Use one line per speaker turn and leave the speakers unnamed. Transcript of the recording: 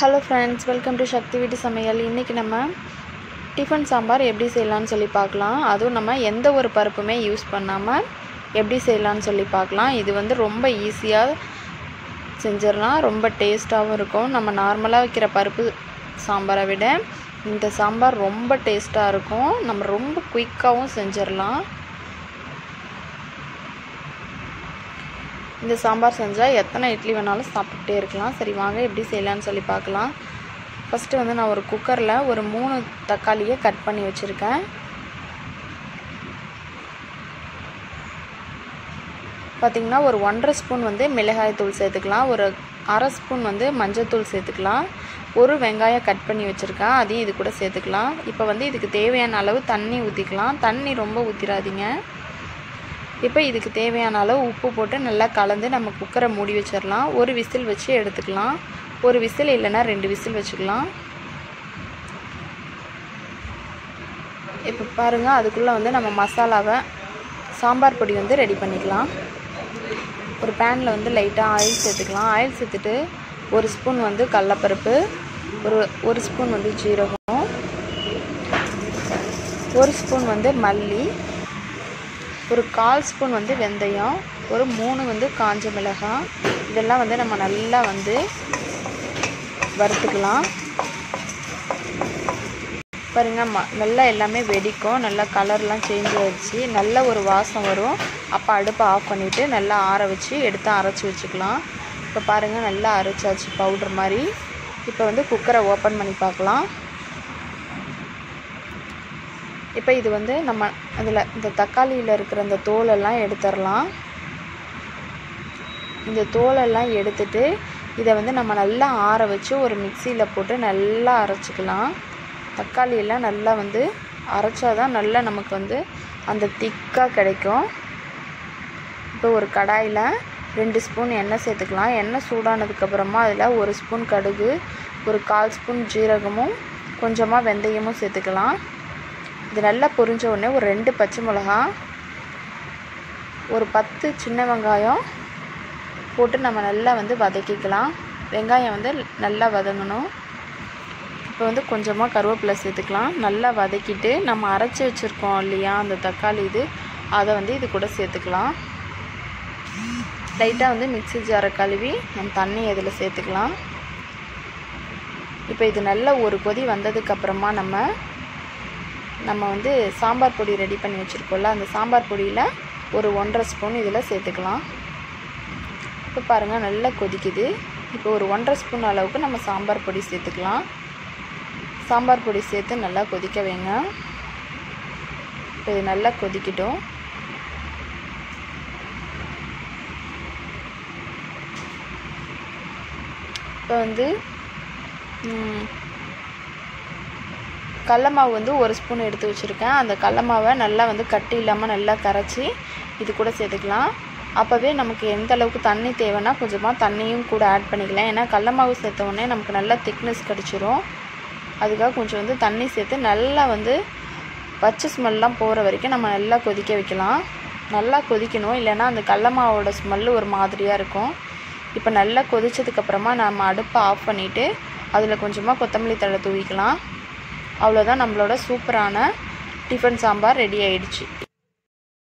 Hello friends welcome to Sakthi வீட்டு சமையல் இன்றைக்கி நம்ம டிஃபன் சாம்பார் எப்படி செய்யலாம்னு சொல்லி பார்க்கலாம். அதுவும் நம்ம எந்த ஒரு பருப்புமே யூஸ் பண்ணாமல் எப்படி செய்யலாம்னு சொல்லி பார்க்கலாம். இது வந்து ரொம்ப ஈஸியாக செஞ்சிடலாம். ரொம்ப டேஸ்ட்டாகவும் இருக்கும். நம்ம நார்மலாக வைக்கிற பருப்பு சாம்பாரை விட இந்த சாம்பார் ரொம்ப டேஸ்ட்டாக இருக்கும். நம்ம ரொம்ப குயிக்காகவும் செஞ்சிடலாம். இந்த சாம்பார் செஞ்சால் எத்தனை இட்லி வேணாலும் சாப்பிட்டுட்டே இருக்கலாம். சரி வாங்க எப்படி செய்யலான்னு சொல்லி பார்க்கலாம். ஃபஸ்ட்டு வந்து நான் ஒரு குக்கரில் ஒரு மூணு தக்காளியை கட் பண்ணி வச்சுருக்கேன். பார்த்திங்கன்னா ஒரு ஒன்றரை ஸ்பூன் வந்து மிளகாய் தூள் சேர்த்துக்கலாம். ஒரு அரை ஸ்பூன் வந்து மஞ்சத்தூள் சேர்த்துக்கலாம். ஒரு வெங்காயம் கட் பண்ணி வச்சுருக்கேன். அதையும் இது கூட சேர்த்துக்கலாம். இப்போ வந்து இதுக்கு தேவையான அளவு தண்ணி ஊற்றிக்கலாம் தண்ணி ரொம்ப ஊற்றிடாதீங்க இப்போ இதுக்கு தேவையான அளவு உப்பு போட்டு நல்லா கலந்து நம்ம குக்கரை மூடி வச்சிடலாம். ஒரு விசில் வச்சு எடுத்துக்கலாம். ஒரு விசில் இல்லைன்னா ரெண்டு விசில் வச்சுக்கலாம். இப்போ பாருங்கள் அதுக்குள்ளே வந்து நம்ம மசாலாவை சாம்பார் பொடி வந்து ரெடி பண்ணிக்கலாம். ஒரு பேனில் வந்து லைட்டாக ஆயில் சேர்த்துக்கலாம். ஆயில் சேர்த்துட்டு ஒரு ஸ்பூன் வந்து கடலப்பருப்பு ஒரு ஒரு ஸ்பூன் வந்து ஜீரகம் ஒரு ஸ்பூன் வந்து மல்லி ஒரு கால் ஸ்பூன் வந்து வெந்தயம் ஒரு மூணு வந்து காஞ்ச மிளகாய் இதெல்லாம் வந்து நம்ம நல்லா வந்து வறுத்துக்கலாம். பாருங்கள் ம நல்லா எல்லாமே வெடிக்கும். நல்லா கலர்லாம் சேஞ்ச் ஆகிடுச்சு நல்ல ஒரு வாசம் வரும். அப்போ அடுப்பை ஆஃப் பண்ணிவிட்டு நல்லா ஆற வச்சு எடுத்து அரைச்சி வச்சுக்கலாம். இப்போ பாருங்கள் நல்லா அரைச்சாச்சு பவுடர் மாதிரி. இப்போ வந்து குக்கரை ஓப்பன் பண்ணி பார்க்கலாம். இப்போ இது வந்து நம்ம அதில் இந்த தக்காளியில் இருக்கிற இந்த தோலெல்லாம் எடுத்துடலாம் இந்த தோலெல்லாம் எடுத்துட்டு இதை வந்து நம்ம நல்லா ஆற வச்சு ஒரு மிக்சியில் போட்டு நல்லா அரைச்சிக்கலாம். தக்காளியெல்லாம் நல்லா வந்து அரைச்சா தான் நல்லா நமக்கு வந்து அந்த திக்காக கிடைக்கும். இப்போ ஒரு கடாயில் ரெண்டு ஸ்பூன் எண்ணெய் சேர்த்துக்கலாம். எண்ணெய் சூடானதுக்கப்புறமா அதில் ஒரு ஸ்பூன் கடுகு ஒரு கால் ஸ்பூன் ஜீரகமும் கொஞ்சமாக வெந்தயமும் சேர்த்துக்கலாம். இது நல்லா பொரிஞ்ச உடனே ஒரு ரெண்டு பச்சை மிளகா ஒரு பத்து சின்ன வெங்காயம் போட்டு நம்ம நல்லா வந்து வதக்கிக்கலாம். வெங்காயம் வந்து நல்லா வதங்கணும். இப்போ வந்து கொஞ்சமாக கருவேப்பிலை சேர்த்துக்கலாம். நல்லா வதக்கிட்டு நம்ம அரைச்சி வச்சுருக்கோம் இல்லையா அந்த தக்காளி இது அதை வந்து இது கூட சேர்த்துக்கலாம். லைட்டாக வந்து மிக்ஸி ஜாரை கழுவி நம்ம தண்ணி இதில் சேர்த்துக்கலாம். இப்போ இது நல்லா ஒரு கொதி வந்ததுக்கப்புறமா நம்ம நம்ம வந்து சாம்பார் பொடி ரெடி பண்ணி வச்சுருக்கோம்ல அந்த சாம்பார் பொடியில் ஒரு ஒன்றரை ஸ்பூன் இதில் சேர்த்துக்கலாம். இப்போ பாருங்கள் நல்லா கொதிக்குது. இப்போ ஒரு ஒன்றரை ஸ்பூன் அளவுக்கு நம்ம சாம்பார் பொடி சேர்த்துக்கலாம். சாம்பார் பொடி சேர்த்து நல்லா கொதிக்க வைங்க. இப்போ இது நல்லா கொதிக்கட்டும். இப்போ வந்து கடல மாவு வந்து ஒரு ஸ்பூன் எடுத்து வச்சுருக்கேன். அந்த கடல மாவை நல்லா வந்து கட்டி இல்லாமல் நல்லா கரைச்சி இது கூட சேர்த்துக்கலாம். அப்போவே நமக்கு எந்த அளவுக்கு தண்ணி தேவைன்னா கொஞ்சமாக தண்ணியும் கூட ஆட் பண்ணிக்கலாம். ஏன்னா கடல மாவு சேர்த்த உடனே நமக்கு நல்லா திக்னஸ் கிடச்சிரும். அதுக்காக கொஞ்சம் வந்து தண்ணி சேர்த்து நல்லா வந்து பச்சை ஸ்மெல்லாம் போகிற வரைக்கும் நம்ம நல்லா கொதிக்க வைக்கலாம். நல்லா கொதிக்கணும். இல்லைன்னா அந்த கடல மாவோட ஸ்மெல்லு ஒரு மாதிரியாக இருக்கும். இப்போ நல்லா கொதிச்சதுக்கப்புறமா நம்ம அடுப்பை ஆஃப் பண்ணிவிட்டு அதில் கொஞ்சமாக கொத்தமல்லி தழை தூவிக்கலாம். அவ்வளோதான் நம்மளோட சூப்பரான டிஃபன் சாம்பார் ரெடி ஆயிடுச்சு.